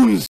balloons!